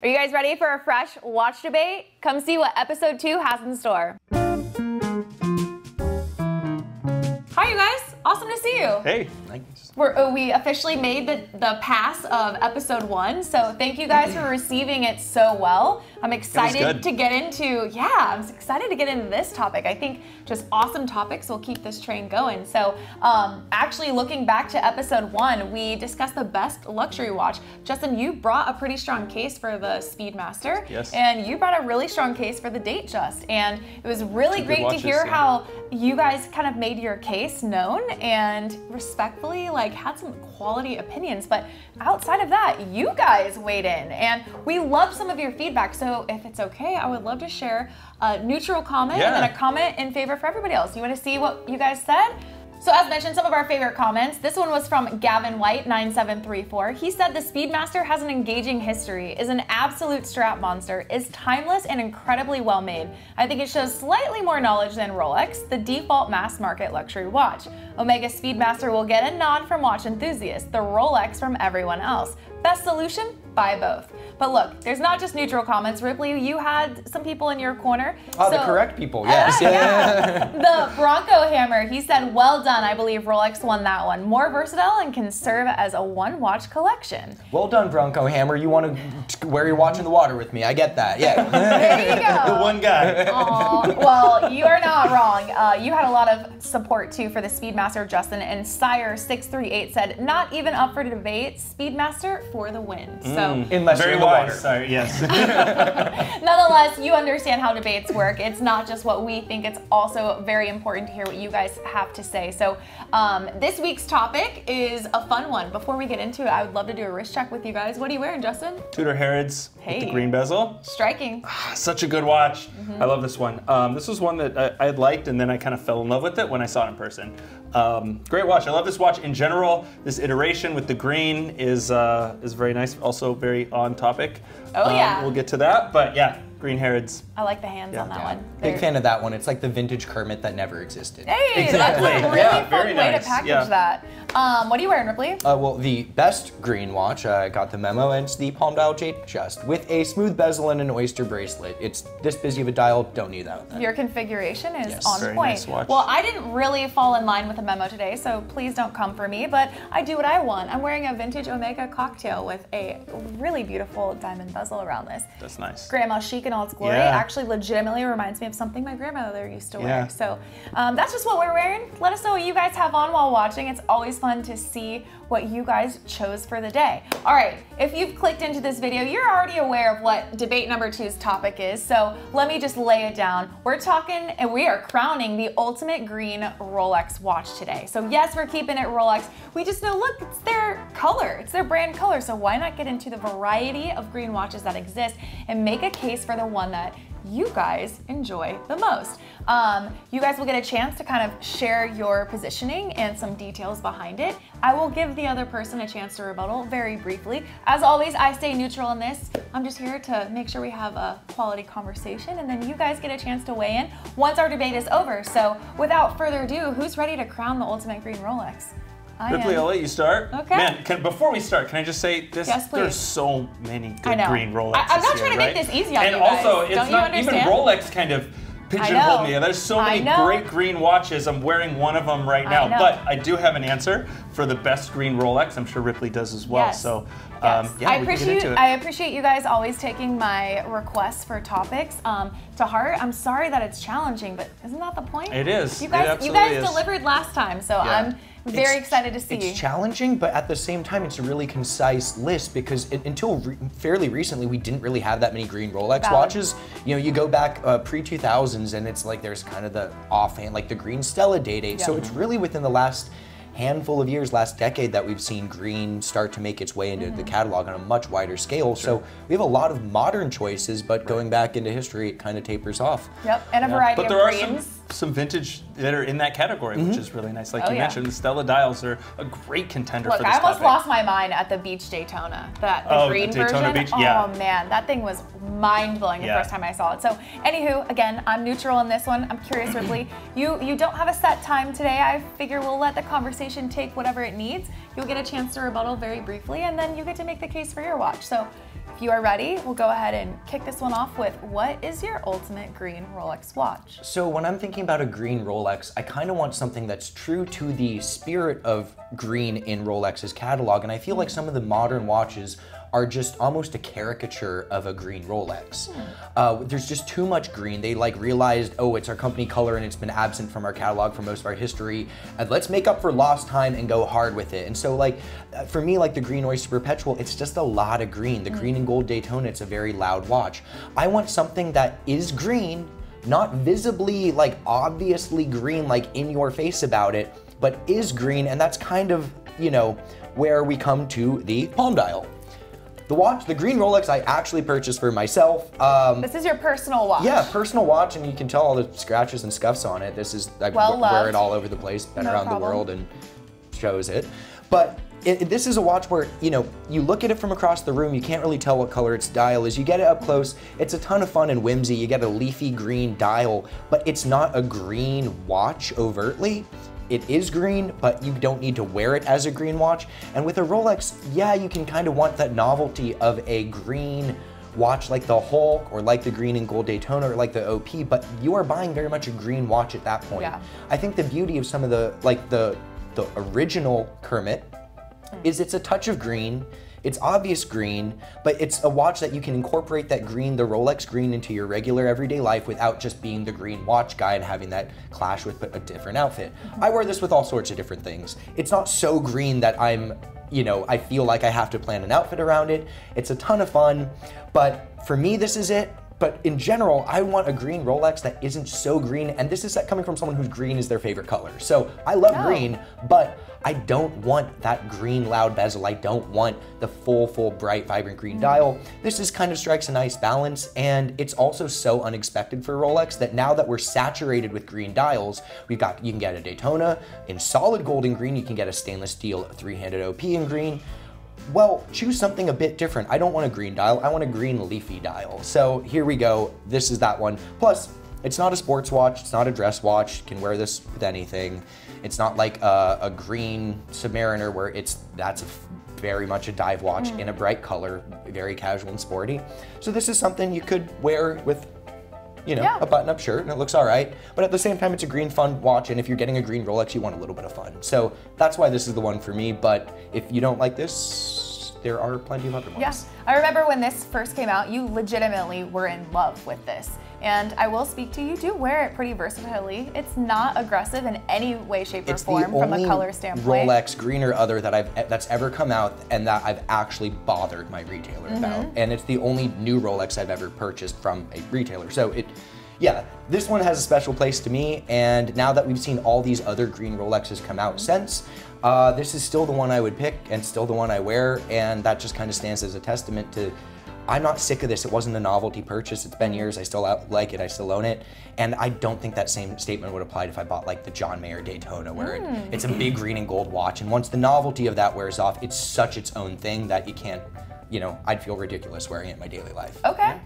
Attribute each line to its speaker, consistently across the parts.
Speaker 1: Are you guys ready for a fresh watch debate? Come see what episode two has in store. Hi, you guys. Awesome to see you.
Speaker 2: Hey.
Speaker 1: We're, uh, we officially made the, the pass of episode one, so thank you guys for receiving it so well. I'm excited to get into, yeah, I'm excited to get into this topic. I think just awesome topics will keep this train going. So, um, actually, looking back to episode one, we discussed the best luxury watch. Justin, you brought a pretty strong case for the Speedmaster,
Speaker 2: yes.
Speaker 1: and you brought a really strong case for the Datejust, and it was really great watches, to hear yeah. how you guys kind of made your case known and respectfully, like, had some quality opinions. But outside of that, you guys weighed in, and we love some of your feedback. So so if it's okay, I would love to share a neutral comment yeah. and then a comment in favor for everybody else. You want to see what you guys said? So as mentioned, some of our favorite comments. This one was from Gavin White 9734. He said the Speedmaster has an engaging history, is an absolute strap monster, is timeless and incredibly well made. I think it shows slightly more knowledge than Rolex, the default mass market luxury watch. Omega Speedmaster will get a nod from watch enthusiasts, the Rolex from everyone else. Best solution? Buy both. But look, there's not just neutral comments. Ripley, you had some people in your corner.
Speaker 3: Oh, so, the correct people, yes.
Speaker 1: Uh, yeah. the Bronco Hammer, he said, well done. I believe Rolex won that one. More versatile and can serve as a one-watch collection.
Speaker 3: Well done, Bronco Hammer. You want to wear your watch in the water with me. I get that, yeah.
Speaker 1: there you go.
Speaker 2: the one guy.
Speaker 1: Aww. Well, you are not wrong. Uh, you had a lot of support, too, for the Speedmaster, Justin. And Sire638 said, not even up for debate, Speedmaster for the win. So,
Speaker 3: mm. Unless
Speaker 2: Very
Speaker 3: you're in the
Speaker 2: wise.
Speaker 3: water.
Speaker 2: Sorry, yes.
Speaker 1: Nonetheless, you understand how debates work. It's not just what we think, it's also very important to hear what you guys have to say. So, um, this week's topic is a fun one. Before we get into it, I would love to do a wrist check with you guys. What are you wearing, Justin?
Speaker 2: Tudor Harrods
Speaker 1: hey.
Speaker 2: with the green bezel.
Speaker 1: Striking.
Speaker 2: Ah, such a good watch. Mm -hmm. I love this one. Um, this was one that I, I, had liked, and then I kind of fell in love with it when I saw it in person. Um, great watch. I love this watch in general. This iteration with the green is uh, is very nice. Also very on topic.
Speaker 1: Oh yeah.
Speaker 2: Um, we'll get to that, but yeah, Green Harrods.
Speaker 1: I like the hands yeah. on that yeah. one.
Speaker 3: Big They're... fan of that one. It's like the vintage Kermit that never existed.
Speaker 1: Hey, exactly. that's a really yeah, fun way nice. to package that. Um, what are you wearing, Ripley?
Speaker 3: Uh, well, the best green watch, I uh, got the memo, and it's the Palm Dial Datejust with a smooth bezel and an oyster bracelet. It's this busy of a dial, don't need that.
Speaker 1: Your configuration is
Speaker 3: yes.
Speaker 1: on
Speaker 2: Very
Speaker 1: point.
Speaker 2: Nice watch.
Speaker 1: Well, I didn't really fall in line with the memo today, so please don't come for me, but I do what I want. I'm wearing a vintage Omega cocktail with a really beautiful diamond bezel around this.
Speaker 2: That's nice.
Speaker 1: Grandma chic in all its glory. Yeah. Actually, legitimately reminds me of something my grandmother used to wear.
Speaker 2: Yeah.
Speaker 1: So um, that's just what we're wearing. Let us know what you guys have on while watching. It's always fun to see what you guys chose for the day. All right, if you've clicked into this video, you're already aware of what debate number two's topic is, so let me just lay it down. We're talking and we are crowning the ultimate green Rolex watch today. So yes, we're keeping it Rolex. We just know, look, it's their color, it's their brand color, so why not get into the variety of green watches that exist and make a case for the one that you guys enjoy the most. Um, you guys will get a chance to kind of share your positioning and some details behind it. I will give the other person a chance to rebuttal very briefly. As always, I stay neutral in this. I'm just here to make sure we have a quality conversation and then you guys get a chance to weigh in once our debate is over. So without further ado, who's ready to crown the ultimate green Rolex?
Speaker 2: I Ripley, am. I'll let you start.
Speaker 1: Okay.
Speaker 2: Man, can, before we start, can I just say this?
Speaker 1: Yes,
Speaker 2: There's so many good green Rolexes
Speaker 1: I, am not
Speaker 2: here,
Speaker 1: trying to
Speaker 2: right?
Speaker 1: make this easy on
Speaker 2: and
Speaker 1: you
Speaker 2: guys. And also,
Speaker 1: it's
Speaker 2: Don't
Speaker 1: not
Speaker 2: even Rolex kind of pigeonholed me. There's so many great green watches. I'm wearing one of them right now.
Speaker 1: I
Speaker 2: but I do have an answer for the best green Rolex. I'm sure Ripley does as well.
Speaker 1: Yes.
Speaker 2: So
Speaker 1: um,
Speaker 2: yes. yeah,
Speaker 1: I appreciate I appreciate you guys always taking my requests for topics um, to heart. I'm sorry that it's challenging, but isn't that the point?
Speaker 2: It is.
Speaker 1: You guys, you guys
Speaker 2: is.
Speaker 1: delivered last time, so yeah. I'm very
Speaker 3: it's,
Speaker 1: excited to see.
Speaker 3: It's challenging, but at the same time, it's a really concise list because it, until re fairly recently, we didn't really have that many green Rolex
Speaker 1: Valid.
Speaker 3: watches. You know, you go back uh, pre 2000s, and it's like there's kind of the offhand, like the green Stella day date. So it's really within the last handful of years, last decade, that we've seen green start to make its way into mm -hmm. the mm-hmm. catalog on a much wider scale. Sure. So we have a lot of modern choices, but right. going back into history, it kind of tapers off.
Speaker 1: Yep, and a variety
Speaker 2: but
Speaker 1: of
Speaker 2: there
Speaker 1: greens.
Speaker 2: Are some some vintage that are in that category, mm -hmm. which mm-hmm. is really nice. Like
Speaker 1: oh,
Speaker 2: you
Speaker 1: yeah.
Speaker 2: mentioned, the Stella Dials are a great contender
Speaker 1: Look,
Speaker 2: for this
Speaker 1: I almost
Speaker 2: topic.
Speaker 1: lost my mind at the Beach Daytona. That the
Speaker 2: oh,
Speaker 1: green
Speaker 2: the Daytona
Speaker 1: version.
Speaker 2: Beach? Yeah.
Speaker 1: Oh man, that thing was mind blowing the first time I saw it. So, anywho, again, I'm neutral on this one. I'm curious, Ripley. you you don't have a set time today. I figure we'll let the conversation take whatever it needs. You'll get a chance to rebuttal very briefly, and then you get to make the case for your watch. So, if you are ready, we'll go ahead and kick this one off with what is your ultimate green Rolex watch?
Speaker 3: So when I'm thinking about a green Rolex, I kind of want something that's true to the spirit of green in Rolex's catalog, and I feel like some of the modern watches are just almost a caricature of a green Rolex. Uh, there's just too much green. They like realized, oh, it's our company color and it's been absent from our catalog for most of our history. And let's make up for lost time and go hard with it. And so like, uh, for me, like the Green Oyster Perpetual, it's just a lot of green. The green and gold Daytona, it's a very loud watch. I want something that is green, not visibly like obviously green like in your face about it but is green and that's kind of you know where we come to the palm dial the watch the green rolex i actually purchased for myself um,
Speaker 1: This is your personal watch.
Speaker 3: yeah personal watch and you can tell all the scratches and scuffs on it. This is i
Speaker 1: Well
Speaker 3: wear it all over the place been
Speaker 1: No
Speaker 3: around the world and shows it. But it- this is a watch where you know you look at it from across the room you can't really tell what color its dial is. You get it up close it's a ton of fun and whimsy. You get a leafy green dial but it's not a green watch overtly it is green, but you don't need to wear it as a green watch. And with a Rolex, yeah, you can kind of want that novelty of a green watch like the Hulk or like the green and gold Daytona or like the OP, but you are buying very much a green watch at that point.
Speaker 1: Yeah.
Speaker 3: I think the beauty of some of the like the the original Kermit mm. is it's a touch of green. It's obvious green, but it's a watch that you can incorporate that green, the Rolex green, into your regular everyday life without just being the green watch guy and having that clash with a different outfit. I wear this with all sorts of different things. It's not so green that I'm, you know, I feel like I have to plan an outfit around it. It's a ton of fun, but for me, this is it. But in general, I want a green Rolex that isn't so green, and this is coming from someone whose green is their favorite color. So I love
Speaker 1: No.
Speaker 3: green, but I don't want that green loud bezel. I don't want the full, full, bright, vibrant green hmm. dial. This is kind of strikes a nice balance, and it's also so unexpected for Rolex that now that we're saturated with green dials, we've got you can get a Daytona in solid golden green, you can get a stainless steel three-handed OP in green. Well, choose something a bit different. I don't want a green dial, I want a green leafy dial. So here we go, this is that one. Plus, it's not a sports watch, it's not a dress watch, you can wear this with anything. It's not like a, a green Submariner where it's, that's very much a dive watch in a mm. bright color, very casual and sporty. So this is something you could wear with you know,
Speaker 1: Yeah.
Speaker 3: a button-up shirt and it looks all right. But at the same time, it's a green fun watch, and if you're getting a green Rolex, you want a little bit of fun. So that's why this is the one for me. But if you don't like this, there are plenty of other ones.
Speaker 1: Yeah. I remember when this first came out, you legitimately were in love with this. And I will speak to you, do wear it pretty versatilely. It's not aggressive in any way, shape, or
Speaker 3: It's
Speaker 1: form from a color standpoint.
Speaker 3: Rolex green or other that I've that's ever come out and that I've actually bothered my retailer
Speaker 1: Mm-hmm.
Speaker 3: about. And it's the only new Rolex I've ever purchased from a retailer. So it yeah, this one has a special place to me, and now that we've seen all these other green Rolexes come out since, uh, this is still the one I would pick and still the one I wear, and that just kind of stands as a testament to I'm not sick of this. It wasn't a novelty purchase. It's been years. I still like it. I still own it. And I don't think that same statement would apply if I bought like the John Mayer Daytona, where it, it's a big green and gold watch. And once the novelty of that wears off, it's such its own thing that you can't, you know, I'd feel ridiculous wearing it in my daily life.
Speaker 1: Okay.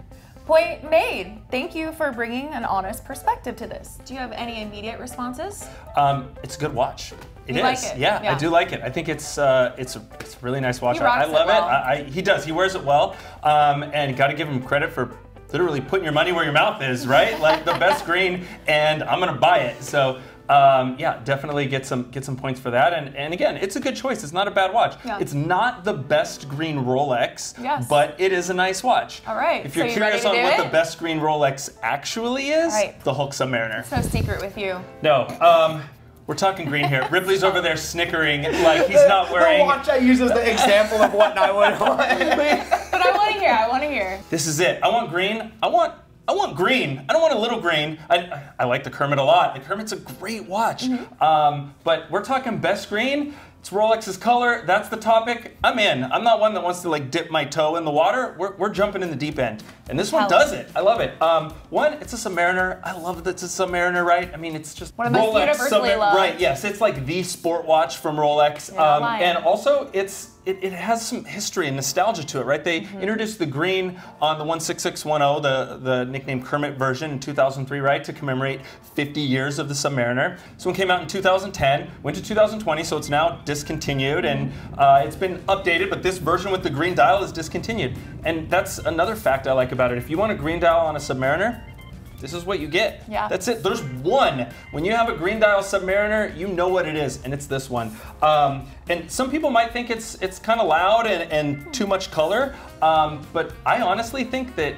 Speaker 1: Point made. Thank you for bringing an honest perspective to this. Do you have any immediate responses?
Speaker 2: Um, it's a good watch. It is.
Speaker 1: You like it?
Speaker 2: Yeah,
Speaker 1: Yeah.
Speaker 2: I do like it. I think it's uh, it's a it's a really nice watch.
Speaker 1: He
Speaker 2: I, I
Speaker 1: rocks it
Speaker 2: love it. I, I, he does. He wears it well. Um, and got to give him credit for literally putting your money where your mouth is, right? like the best green, and I'm gonna buy it. So. Um, yeah, definitely get some get some points for that. And and again, it's a good choice. It's not a bad watch.
Speaker 1: Yeah.
Speaker 2: It's not the best green Rolex,
Speaker 1: Yes.
Speaker 2: but it is a nice watch.
Speaker 1: All right,
Speaker 2: If you're
Speaker 1: you ready
Speaker 2: curious
Speaker 1: to
Speaker 2: on what
Speaker 1: it?
Speaker 2: the best green Rolex actually is,
Speaker 1: Right.
Speaker 2: the Hulk Submariner.
Speaker 1: No secret with you.
Speaker 2: No, um, we're talking green here. Ripley's over there snickering like he's not wearing.
Speaker 3: The watch I use as the example of what I would want.
Speaker 1: But I want to hear. I want to hear.
Speaker 2: This is it. I want green. I want. I want green. I don't want a little green. I, I, like the Kermit a lot. The Kermit's a great watch. Um, but we're talking best green. It's Rolex's color. That's the topic. I'm in. I'm not one that wants to like dip my toe in the water. We're, we're jumping in the deep end. And this one does it. I love it. Um, one, it's a Submariner. I love that it's a Submariner, right? I mean, it's just
Speaker 1: One of the most universally
Speaker 2: Submar-. Right, yes. It's like the sport watch from Rolex. Um, and also, it's it, it has some history and nostalgia to it, right? They
Speaker 1: Mm-hmm.
Speaker 2: introduced the green on the 16610, the, the nickname Kermit version in 2003, right, to commemorate 50 years of the Submariner. This one came out in 2010, went to 2020, so it's now discontinued, and uh, it's been updated, but this version with the green dial is discontinued. And that's another fact I like about it. If you want a green dial on a Submariner, this is what you get.
Speaker 1: Yeah.
Speaker 2: That's it. There's one. When you have a green dial Submariner, you know what it is, and it's this one. Um, and some people might think it's it's kind of loud and, and too much color, um, but I honestly think that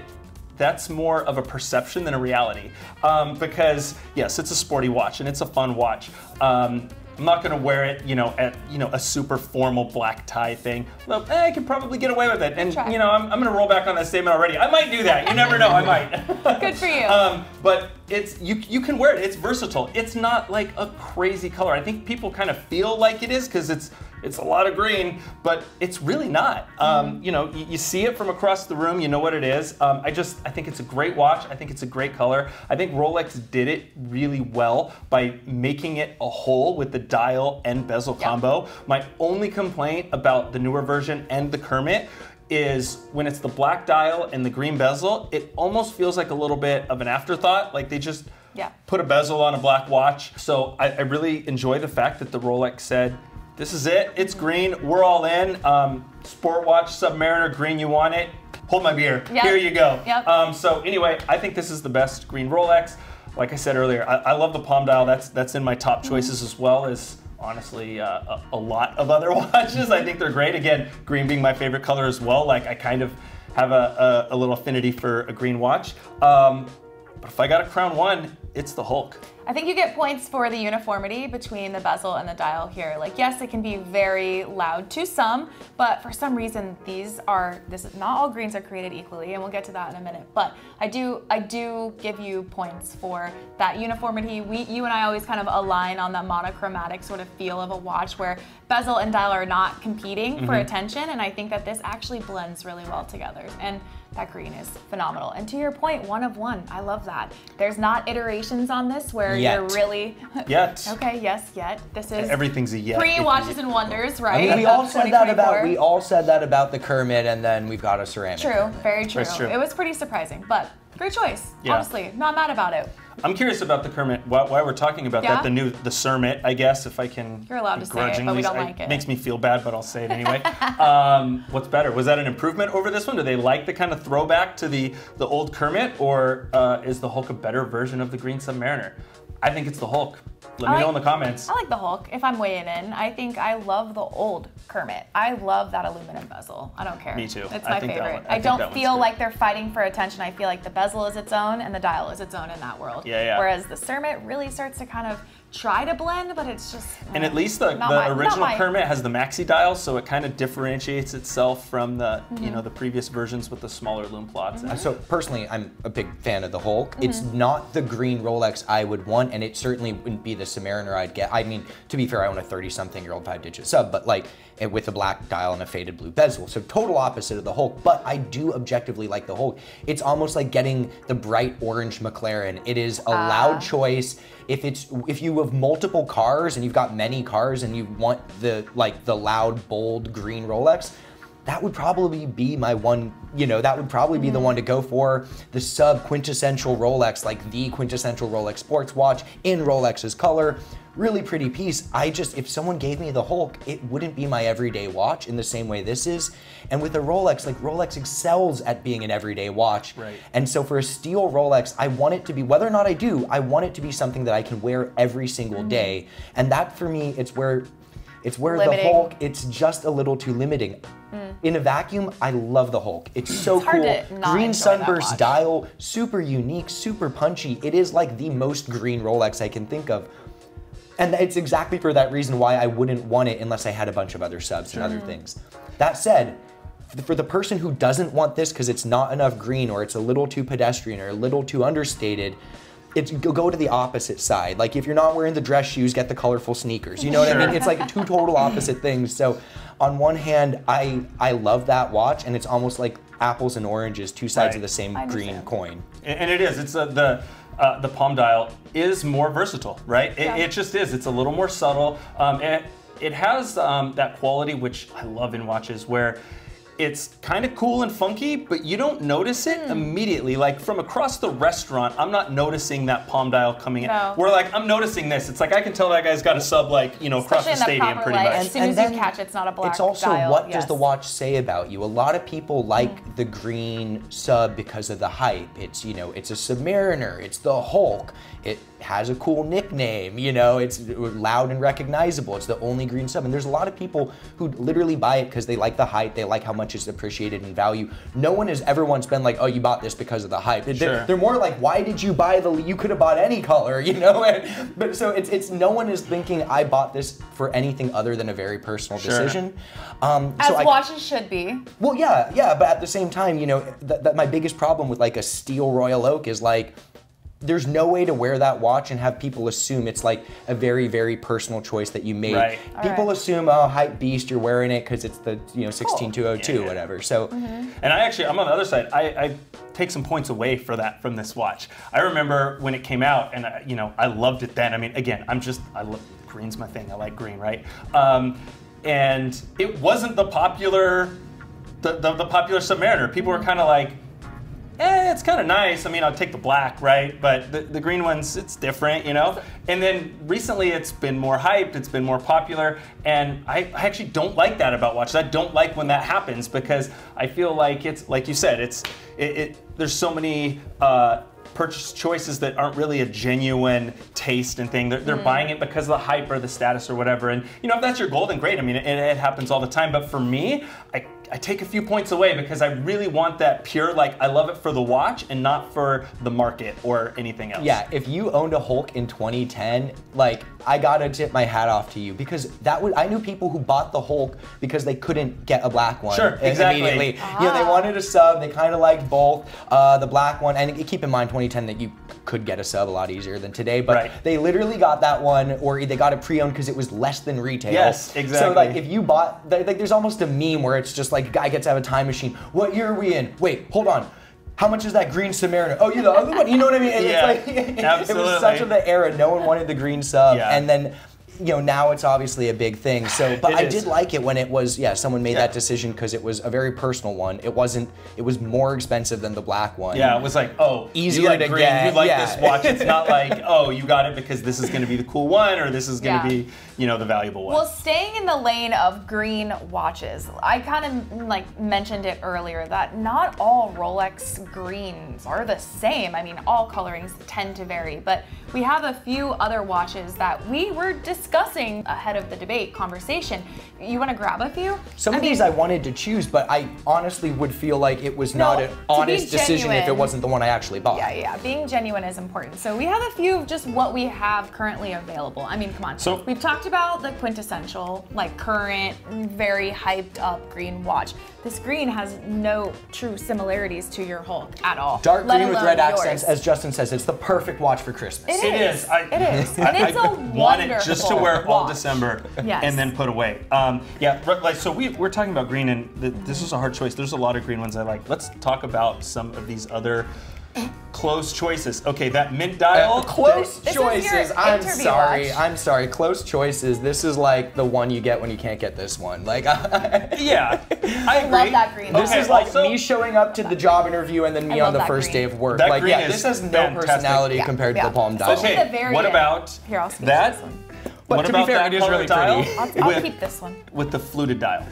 Speaker 2: that's more of a perception than a reality. Um, because yes, it's a sporty watch and it's a fun watch. Um, I'm not gonna wear it, you know, at you know a super formal black tie thing. Well, eh, I could probably get away with it, and you know, I'm, I'm gonna roll back on that statement already. I might do that. You never know. I might.
Speaker 1: Good for you.
Speaker 2: Um, but it's you you can wear it. It's versatile. It's not like a crazy color. I think people kind of feel like it is because it's it's a lot of green, but it's really not. Um, you know, you, you see it from across the room. You know what it is. Um, I just I think it's a great watch. I think it's a great color. I think Rolex did it really well by making it a whole with the dial and bezel
Speaker 1: Yeah.
Speaker 2: combo. My only complaint about the newer version and the Kermit is when it's the black dial and the green bezel, it almost feels like a little bit of an afterthought. Like they just
Speaker 1: Yeah.
Speaker 2: put a bezel on a black watch. So I, I really enjoy the fact that the Rolex said, this is it, it's green, we're all in. Um, sport watch, Submariner, green, you want it? Hold my beer.
Speaker 1: Yep.
Speaker 2: Here you go.
Speaker 1: Yep.
Speaker 2: Um, so anyway, I think this is the best green Rolex. Like I said earlier, I, I love the palm dial. That's that's in my top choices as well as honestly uh, a, a lot of other watches. I think they're great. Again, green being my favorite color as well. Like I kind of have a, a, a little affinity for a green watch. Um, but if I got a crown one, it's the Hulk.
Speaker 1: I think you get points for the uniformity between the bezel and the dial here. Like, yes, it can be very loud to some, but for some reason, these are this. Is, not all greens are created equally, and we'll get to that in a minute. But I do, I do give you points for that uniformity. We, you and I, always kind of align on that monochromatic sort of feel of a watch where bezel and dial are not competing for mm-hmm. attention, and I think that this actually blends really well together. And that green is phenomenal. And to your point, one of one. I love that. There's not iterations on this where
Speaker 3: Yet.
Speaker 1: you're really
Speaker 2: Yet.
Speaker 1: okay. Yes, yet this is
Speaker 2: Everything's a yet.
Speaker 1: pre watches and wonders,
Speaker 3: I
Speaker 1: right?
Speaker 3: mean, we all said that about we all said that about the Kermit, and then we've got a ceramic.
Speaker 1: True,
Speaker 3: Kermit.
Speaker 1: very true.
Speaker 2: That's true.
Speaker 1: It was pretty surprising, but great choice.
Speaker 2: Yeah.
Speaker 1: Honestly, not mad about it.
Speaker 2: I'm curious about the Kermit. Why, why we're talking about
Speaker 1: Yeah?
Speaker 2: that? The new, the Cermit, I guess, if I can.
Speaker 1: You're allowed to say it, but we don't
Speaker 2: I-
Speaker 1: like it.
Speaker 2: Makes me feel bad, but I'll say it anyway. um, what's better? Was that an improvement over this one? Do they like the kind of throwback to the the old Kermit, or uh, is the Hulk a better version of the Green Submariner? I think it's the Hulk. Let me
Speaker 1: I
Speaker 2: know in the comments.
Speaker 1: I like the Hulk. If I'm weighing in, I think I love the old Kermit. I love that aluminum bezel. I don't care.
Speaker 2: Me too.
Speaker 1: It's my favorite.
Speaker 2: one- I
Speaker 1: I, don't feel like they're fighting for attention. I feel like the bezel is its own and the dial is its own in that world.
Speaker 2: Yeah, yeah.
Speaker 1: Whereas the Cermit really starts to kind of try to blend, but it's just.
Speaker 2: And at least the, the
Speaker 1: my-
Speaker 2: original
Speaker 1: my-
Speaker 2: Kermit has the maxi dial, so it kind of differentiates itself from the
Speaker 1: Mm-hmm.
Speaker 2: you know the previous versions with the smaller lume plots. And
Speaker 3: So personally, I'm a big fan of the Hulk. It's
Speaker 1: Mm-hmm.
Speaker 3: not the green Rolex I would want, and it certainly wouldn't be the Submariner I'd get. I mean, to be fair, I own a 30-something-year-old five-digit sub, but like it with a black dial and a faded blue bezel. So total opposite of the Hulk. But I do objectively like the Hulk. It's almost like getting the bright orange McLaren. It is a
Speaker 1: Ah.
Speaker 3: loud choice. If it's if you have multiple cars and you've got many cars and you want the like the loud bold green Rolex, that would probably be my one, you know, that would probably be the one to go for. The sub quintessential Rolex, like the quintessential Rolex sports watch in Rolex's color. Really pretty piece. I just, if someone gave me the Hulk, it wouldn't be my everyday watch in the same way this is. And with a Rolex, like Rolex excels at being an everyday watch.
Speaker 2: Right.
Speaker 3: And so for a steel Rolex, I want it to be, whether or not I do, I want it to be something that I can wear every single mm-hmm. day. And that for me, it's where it's where
Speaker 1: Limiting.
Speaker 3: the Hulk, it's just a little too limiting. Mm. In a vacuum, I love the Hulk. It's so
Speaker 1: It's hard
Speaker 3: cool.
Speaker 1: to not
Speaker 3: green
Speaker 1: enjoy that
Speaker 3: sunburst
Speaker 1: watch.
Speaker 3: dial, super unique, super punchy. It is like the most green Rolex I can think of. And it's exactly for that reason why I wouldn't want it unless I had a bunch of other subs and other things. That said, for the person who doesn't want this because it's not enough green or it's a little too pedestrian or a little too understated, it's go go to the opposite side. Like if you're not wearing the dress shoes, get the colorful sneakers. You know what I mean? It's like two total opposite things. So on one hand, I I love that watch and it's almost like apples and oranges, two sides
Speaker 2: Right.
Speaker 3: of the same green coin.
Speaker 2: And and it is. It's uh, the uh, the palm dial is more versatile, right? It,
Speaker 1: Yeah.
Speaker 2: it just is. It's a little more subtle. Um, and it has um, that quality which I love in watches where it's kind of cool and funky, but you don't notice it
Speaker 1: Hmm.
Speaker 2: immediately. Like from across the restaurant, I'm not noticing that palm dial coming in.
Speaker 1: No.
Speaker 2: Where like I'm noticing this. It's like I can tell that guy's got a sub like you know across
Speaker 1: Especially
Speaker 2: the
Speaker 1: the
Speaker 2: stadium
Speaker 1: proper
Speaker 2: pretty
Speaker 1: light.
Speaker 2: much.
Speaker 1: As soon as you catch it, it's not a black
Speaker 3: It's also
Speaker 1: dial,
Speaker 3: what does the watch say about you? A lot of people like
Speaker 1: Mm.
Speaker 3: the green sub because of the hype. It's you know, it's a Submariner, it's the Hulk. It has a cool nickname, you know, it's loud and recognizable. It's the only green sub. And there's a lot of people who literally buy it because they like the hype, they like how much it's appreciated in value. No one has ever once been like, oh, you bought this because of the hype. They're- They're more like, why did you buy the? You could have bought any color, you know. And, but so it's it's no one is thinking I bought this for anything other than a very personal
Speaker 2: Sure.
Speaker 3: decision. Um,
Speaker 1: As
Speaker 3: so I-
Speaker 1: watches should be.
Speaker 3: well, yeah, yeah, but at the same time, you know, that, that my biggest problem with like a steel Royal Oak is like. There's no way to wear that watch and have people assume it's like a very, very personal choice that you made.
Speaker 2: Right.
Speaker 3: People
Speaker 1: Alright.
Speaker 3: assume, oh, hype beast, you're wearing it because it's the you know 16202,
Speaker 2: Yeah, yeah.
Speaker 3: whatever. So
Speaker 2: And I actually, I'm on the other side. I, I take some points away for that from this watch. I remember when it came out, and I, you know, I loved it then. I mean, again, I'm just, I love green's my thing. I like green, right? Um, and it wasn't the popular, the the, the popular Submariner. People were kind of like. Eh, it's kind of nice. I mean, I'll take the black, right? But the, the green ones, it's different, you know? And then recently it's been more hyped, it's been more popular, and I, I actually don't like that about watches. I don't like when that happens because I feel like it's, like you said, it's, it, it there's so many uh, purchase choices that aren't really a genuine taste and thing. They're, they're buying it because of the hype or the status or whatever. And, you know, if that's your goal, then great. I mean, it, it happens all the time. But for me, I, I take a few points away because I really want that pure, like, I love it for the watch and not for the market or anything else.
Speaker 3: Yeah, if you owned a Hulk in 2010, like I gotta tip my hat off to you because that would I knew people who bought the Hulk because they couldn't get a black one
Speaker 2: Sure, exactly.
Speaker 3: immediately. You know, they wanted a sub. They kind of liked both. Uh, the black one, and keep in mind 2010 that you could get a sub a lot easier than today. But
Speaker 2: Right.
Speaker 3: they literally got that one, or they got it pre-owned because it was less than retail.
Speaker 2: Yes, exactly.
Speaker 3: So like if you bought, like there's almost a meme where it's just like a guy gets out of a time machine. What year are we in? Wait, hold on. How much is that green Submariner? Oh, you're the other one. You know what I mean? And
Speaker 2: Yeah,
Speaker 3: it's like, it was such of the era. No one wanted the green sub,
Speaker 2: Yeah.
Speaker 3: and then. You know, now it's obviously a big thing. So, but
Speaker 2: It
Speaker 3: I
Speaker 2: is.
Speaker 3: did like it when it was, yeah, someone made
Speaker 2: Yeah.
Speaker 3: that decision because it was a very personal one. It wasn't, it was more expensive than the black one.
Speaker 2: Yeah, it was like, oh,
Speaker 3: Easier
Speaker 2: you like
Speaker 3: to
Speaker 2: green,
Speaker 3: get,
Speaker 2: you like
Speaker 3: yeah.
Speaker 2: this watch. It's not like, oh, you got it because this is going to be the cool one or this is going to
Speaker 1: Yeah.
Speaker 2: be, you know, the valuable one.
Speaker 1: Well, staying in the lane of green watches, I kind of like mentioned it earlier that not all Rolex greens are the same. I mean, all colorings tend to vary, but we have a few other watches that we were discussing ahead of the debate conversation. You want to grab a few?
Speaker 3: Some
Speaker 1: I
Speaker 3: of these I wanted to choose, but I honestly would feel like it was
Speaker 1: No,
Speaker 3: not an honest decision if it wasn't the one I actually bought.
Speaker 1: Yeah, yeah, being genuine is important. So we have a few of just what we have currently available. I mean, come on.
Speaker 2: So-
Speaker 1: we've talked about the quintessential, like current, very hyped up green watch. This green has no true similarities to your Hulk at all.
Speaker 3: Dark green with red
Speaker 1: yours.
Speaker 3: accents, as Justin says, it's the perfect watch for Christmas.
Speaker 1: It
Speaker 2: It is. I,
Speaker 1: It is.
Speaker 2: I,
Speaker 1: And it's
Speaker 2: I
Speaker 1: a
Speaker 2: want it just to
Speaker 1: wonderful
Speaker 2: wear all. December
Speaker 1: Yes.
Speaker 2: and then put away. Um, yeah, like so we we're talking about green and th- this is a hard choice. There's a lot of green ones I like. Let's talk about some of these other close choices. Okay, that mint dial.
Speaker 3: Uh, close
Speaker 1: This is your
Speaker 3: choices. I'm sorry.
Speaker 1: watch.
Speaker 3: I'm sorry. Close choices. This is like the one you get when you can't get this one. Like
Speaker 2: yeah, I agree.
Speaker 1: love that green
Speaker 3: this
Speaker 1: Okay,
Speaker 3: is like
Speaker 2: also-
Speaker 3: me showing up to the job interview and then me on the first
Speaker 1: green.
Speaker 3: day of work.
Speaker 2: That
Speaker 3: like
Speaker 2: green
Speaker 3: yeah,
Speaker 2: is
Speaker 3: this has no
Speaker 2: fantastic.
Speaker 3: personality
Speaker 1: Yeah,
Speaker 3: compared
Speaker 1: yeah.
Speaker 3: to the Palm Dial.
Speaker 2: Okay, what about
Speaker 1: Here, I'll speak
Speaker 2: that?
Speaker 1: to this one.
Speaker 3: But
Speaker 2: what
Speaker 3: to be
Speaker 2: about
Speaker 3: fair,
Speaker 2: that
Speaker 3: it is really
Speaker 2: dial
Speaker 3: pretty.
Speaker 1: I'll, I'll
Speaker 2: with,
Speaker 1: keep this one.
Speaker 2: with the fluted dial?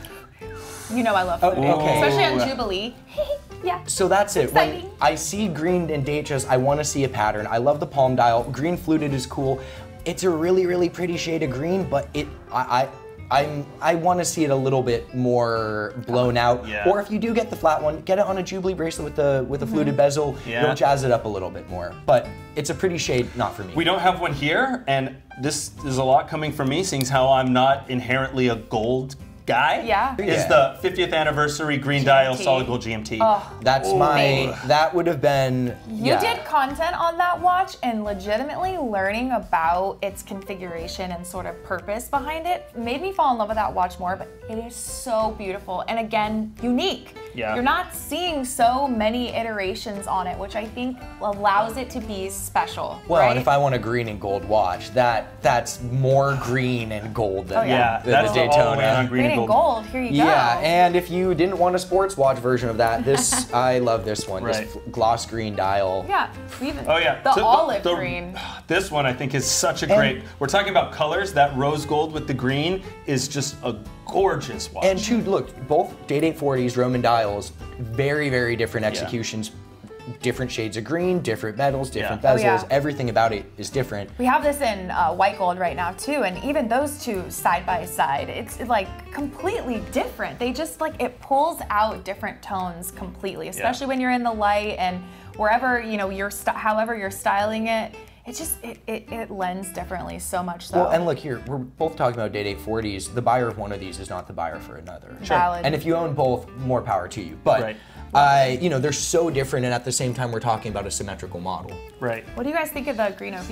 Speaker 1: You know I love
Speaker 3: Oh,
Speaker 1: fluted,
Speaker 3: okay.
Speaker 1: especially on Jubilee. yeah.
Speaker 3: So that's it. When I see green and Datejust, I want to see a pattern. I love the palm dial. Green fluted is cool. It's a really, really pretty shade of green, but it I I I'm, I want to see it a little bit more blown out.
Speaker 2: Yeah.
Speaker 3: Or if you do get the flat one, get it on a Jubilee bracelet with the with a
Speaker 1: Mm-hmm.
Speaker 3: fluted bezel.
Speaker 2: Yeah.
Speaker 3: It'll jazz it up a little bit more. But it's a pretty shade, not for me.
Speaker 2: We don't have one here, and this is a lot coming from me, seeing how I'm not inherently a gold guy.
Speaker 1: Yeah.
Speaker 2: Is
Speaker 3: Yeah.
Speaker 2: the 50th anniversary green dial solid gold GMT. Oh.
Speaker 3: That's my.
Speaker 1: baby.
Speaker 3: That would have been.
Speaker 1: You
Speaker 3: yeah.
Speaker 1: did content on that watch and legitimately learning about its configuration and sort of purpose behind it made me fall in love with that watch more, but it is so beautiful and again, unique.
Speaker 2: Yeah.
Speaker 1: you're not seeing so many iterations on it, which I think allows it to be special.
Speaker 3: Well,
Speaker 1: right?
Speaker 3: and if I want a green and gold watch, that that's more green and gold than,
Speaker 1: Oh, yeah.
Speaker 2: Yeah,
Speaker 3: than
Speaker 2: that's
Speaker 3: the
Speaker 2: the all the
Speaker 3: Daytona.
Speaker 2: green,
Speaker 1: green and gold, here you go.
Speaker 3: Yeah, and if you didn't want a sports watch version of that, this I love this one.
Speaker 2: Right.
Speaker 3: This gloss green dial.
Speaker 1: yeah, even
Speaker 2: Oh yeah,
Speaker 1: the
Speaker 2: So
Speaker 1: olive
Speaker 2: the-
Speaker 1: green.
Speaker 2: This one I think is such a great. We're talking about colors. That rose gold with the green is just a gorgeous watch.
Speaker 3: And two, look, both Date 840s, Roman dials, very, very different executions. Different shades of green, different metals, different
Speaker 2: Yeah.
Speaker 1: Oh,
Speaker 3: bezels.
Speaker 1: yeah.
Speaker 3: Everything about it is different.
Speaker 1: We have this in uh, white gold right now too, and even those two side by side, it's like completely different. They just like it pulls out different tones completely, especially when you're in the light and wherever you know you're, st- however you're styling it. It just it, it, it lends differently so much so.
Speaker 3: Well, and look here, we're both talking about Date 840s. The buyer of one of these is not the buyer for another.
Speaker 1: Sure. Valid.
Speaker 3: And if you own both, more power to you. But
Speaker 2: Right.
Speaker 3: uh, you know, they're so different, and at the same time, we're talking about a symmetrical model.
Speaker 2: right.
Speaker 1: what do you guys think of the green OP?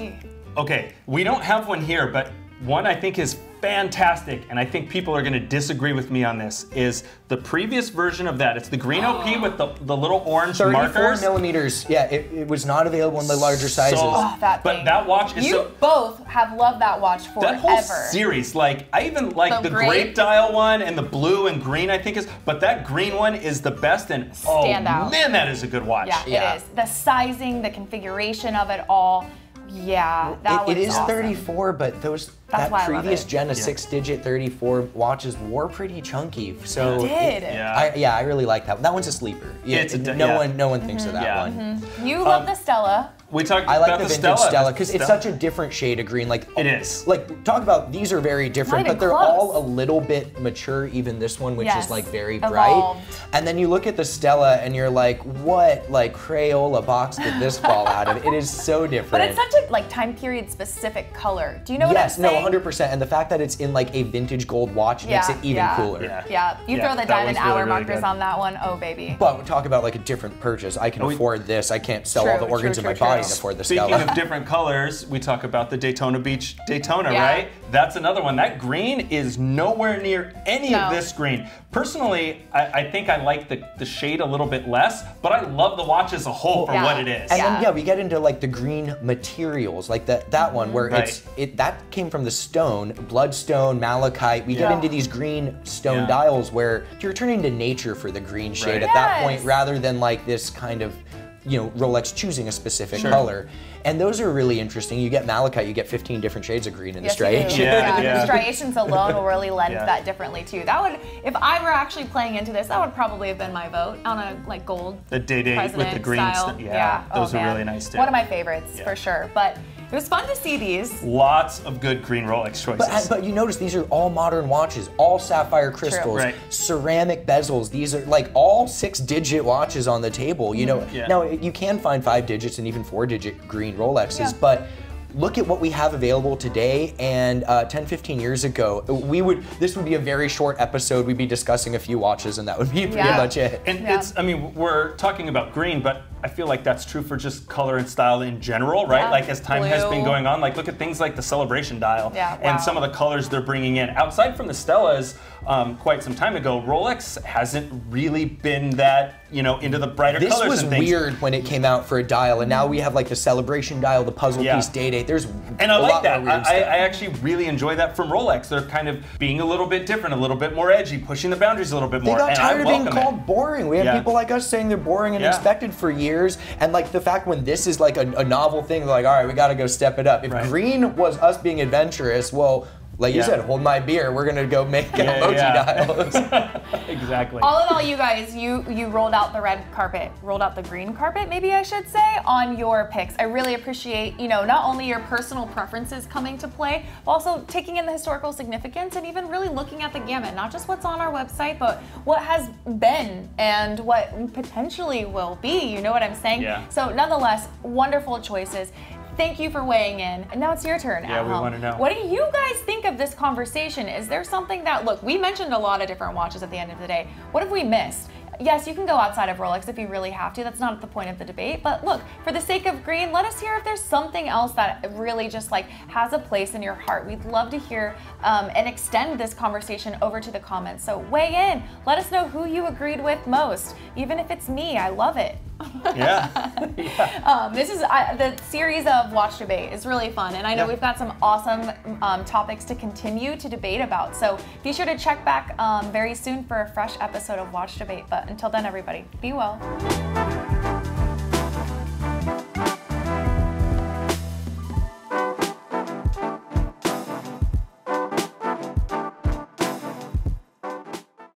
Speaker 2: Okay, we don't have one here, but one I think is fantastic, and I think people are going to disagree with me on this. Is the previous version of that? It's the green OP with the, the little orange
Speaker 3: 34
Speaker 2: markers.
Speaker 3: millimeters. Yeah, it, it was not available in the larger sizes.
Speaker 2: So-
Speaker 1: Oh, that
Speaker 2: But
Speaker 1: thing.
Speaker 2: that watch is
Speaker 1: you
Speaker 2: so-
Speaker 1: both have loved that watch forever.
Speaker 2: That whole series, like I even like
Speaker 1: The
Speaker 2: the,
Speaker 1: grape?
Speaker 2: grape dial one and the blue and green. I think is, but that green one is the best. And oh
Speaker 1: Stand out.
Speaker 2: man, that is a good watch.
Speaker 1: Yeah,
Speaker 3: Yeah.
Speaker 1: it is. The sizing, the configuration of it all. Yeah, that
Speaker 3: It- it
Speaker 1: was
Speaker 3: is
Speaker 1: awesome.
Speaker 3: 34, but those
Speaker 1: That's
Speaker 3: that
Speaker 1: why I love
Speaker 3: previous
Speaker 1: it.
Speaker 3: gen of six-digit 34 watches were pretty chunky. So
Speaker 1: Did.
Speaker 2: Yeah.
Speaker 3: I, yeah, I really like that. One. That one's a sleeper. Yeah,
Speaker 2: It's a d-
Speaker 3: no
Speaker 2: yeah.
Speaker 3: one, no one thinks of that
Speaker 2: Yeah.
Speaker 3: one.
Speaker 1: You love
Speaker 2: Um,
Speaker 1: the Stella.
Speaker 2: We talked
Speaker 3: I like
Speaker 2: about
Speaker 3: the
Speaker 2: the
Speaker 3: vintage
Speaker 2: Stella
Speaker 3: Stella because it's such a different shade of green. Like
Speaker 2: It is.
Speaker 3: Like talk about these are very different, but they're
Speaker 1: close.
Speaker 3: all a little bit mature. Even this one, which
Speaker 1: Yes.
Speaker 3: is like very
Speaker 1: Evolved.
Speaker 3: bright. And then you look at the Stella, and you're like, what like Crayola box did this fall out of? It is so different.
Speaker 1: But it's such a like time period specific color. Do you know what
Speaker 3: yes,
Speaker 1: I'm
Speaker 3: no,
Speaker 1: saying?
Speaker 3: 100%. And the fact that it's in like a vintage gold watch makes it even
Speaker 1: yeah.
Speaker 3: cooler.
Speaker 2: Yeah.
Speaker 1: Yeah, you
Speaker 2: Yeah,
Speaker 1: throw the
Speaker 2: that
Speaker 1: diamond
Speaker 2: one's really,
Speaker 1: hour
Speaker 2: really
Speaker 1: markers
Speaker 2: good.
Speaker 1: on that one. Oh baby.
Speaker 3: But talk about like a different purchase. I can oh,
Speaker 2: we-
Speaker 3: afford this. I can't sell
Speaker 1: True,
Speaker 3: all the
Speaker 1: true,
Speaker 3: organs in
Speaker 1: true,
Speaker 3: my body
Speaker 1: true.
Speaker 3: to afford the
Speaker 2: Speaking
Speaker 3: Stella.
Speaker 2: of different colors, we talk about the Daytona Beach Daytona,
Speaker 1: Yeah.
Speaker 2: right? That's another one. That green is nowhere near any
Speaker 1: No.
Speaker 2: of this green. Personally, I, I think I like the, the shade a little bit less, but I love the watch as a whole for
Speaker 1: Yeah.
Speaker 2: what it is.
Speaker 3: And
Speaker 1: Yeah.
Speaker 3: then yeah, we get into like the green materials, like that that one where
Speaker 2: Right.
Speaker 3: it's it that came from the stone, bloodstone, malachite. We get into these green stone
Speaker 2: Yeah.
Speaker 3: dials where you're turning to nature for the green shade
Speaker 2: Right.
Speaker 3: at that point, rather than like this kind of you know Rolex choosing a specific
Speaker 2: Sure.
Speaker 3: color. And those are really interesting. You get malachite, you get 15 different shades of green in
Speaker 1: Yes,
Speaker 3: the
Speaker 1: you do.
Speaker 3: striation.
Speaker 2: Yeah, yeah.
Speaker 1: The striations alone will really lend
Speaker 2: Yeah.
Speaker 1: that differently too. That would, if I were actually playing into this, that would probably have been my vote on a like gold.
Speaker 2: The Day Day with the
Speaker 1: president
Speaker 2: green
Speaker 1: style.
Speaker 2: st- yeah,
Speaker 1: Oh,
Speaker 2: those are
Speaker 1: man.
Speaker 2: really nice too.
Speaker 1: One of my favorites
Speaker 2: Yeah.
Speaker 1: for sure. But it was fun to see these.
Speaker 2: Lots of good green Rolex choices.
Speaker 3: But, but you notice these are all modern watches, all sapphire crystals,
Speaker 2: Right.
Speaker 3: ceramic bezels. These are like all six-digit watches on the table. You know,
Speaker 2: Yeah.
Speaker 3: now you can find five digits and even four-digit green Rolexes,
Speaker 1: Yeah.
Speaker 3: but look at what we have available today and uh, 10 15 years ago we would this would be a very short episode we'd be discussing a few watches and that would be pretty
Speaker 1: Yeah.
Speaker 3: much it
Speaker 2: And
Speaker 1: Yeah.
Speaker 2: it's, I mean, we're talking about green, but I feel like that's true for just color and style in general, right?
Speaker 1: Yeah.
Speaker 2: Like as time has been going on, like look at things like the celebration dial
Speaker 1: Yeah,
Speaker 2: and
Speaker 1: wow.
Speaker 2: some of the colors they're bringing in. Outside from the Stellas, um, quite some time ago, Rolex hasn't really been that, you know, into the brighter
Speaker 3: this
Speaker 2: colors
Speaker 3: was
Speaker 2: and
Speaker 3: weird when it came out for a dial and now we have like the celebration dial the puzzle
Speaker 2: Yeah.
Speaker 3: piece day date there's
Speaker 2: And I
Speaker 3: a
Speaker 2: like
Speaker 3: lot
Speaker 2: that.
Speaker 3: more
Speaker 2: I,
Speaker 3: weird
Speaker 2: I,
Speaker 3: stuff.
Speaker 2: I actually really enjoy that from Rolex. They're kind of being a little bit different, a little bit more edgy, pushing the boundaries a little bit more.
Speaker 3: They
Speaker 2: more.
Speaker 3: got
Speaker 2: and
Speaker 3: tired
Speaker 2: I
Speaker 3: of being
Speaker 2: welcome it.
Speaker 3: called boring. We have
Speaker 2: Yeah.
Speaker 3: people like us saying they're boring and
Speaker 2: Yeah.
Speaker 3: expected for years. And like the fact when this is like a, a novel thing, like, all right, we got to go step it up. If
Speaker 2: Right.
Speaker 3: green was us being adventurous, well, like you said, hold my beer. We're gonna go make
Speaker 2: Yeah,
Speaker 3: emoji
Speaker 2: yeah.
Speaker 3: dials.
Speaker 2: exactly.
Speaker 1: All in all, you guys, you you rolled out the red carpet, rolled out the green carpet, maybe I should say, on your picks. I really appreciate, you know, not only your personal preferences coming to play, but also taking in the historical significance and even really looking at the gamut, not just what's on our website, but what has been and what potentially will be. You know what I'm saying?
Speaker 2: Yeah.
Speaker 1: So, nonetheless, wonderful choices. Thank you for weighing in. And now it's your turn.
Speaker 2: Yeah, we
Speaker 1: home.
Speaker 2: wanna know.
Speaker 1: What do you guys think of this conversation? Is there something that, look, we mentioned a lot of different watches at the end of the day. What have we missed? yes, you can go outside of Rolex if you really have to. That's not the point of the debate. But look, for the sake of green, let us hear if there's something else that really just like has a place in your heart. We'd love to hear um, and extend this conversation over to the comments. So weigh in. Let us know who you agreed with most. Even if it's me, I love it.
Speaker 2: yeah.
Speaker 1: yeah. Um, this is uh, the series of Watch Debate is really fun, and I know we've got some awesome um, topics to continue to debate about. So be sure to check back um, very soon for a fresh episode of Watch Debate. But until then, everybody, be well.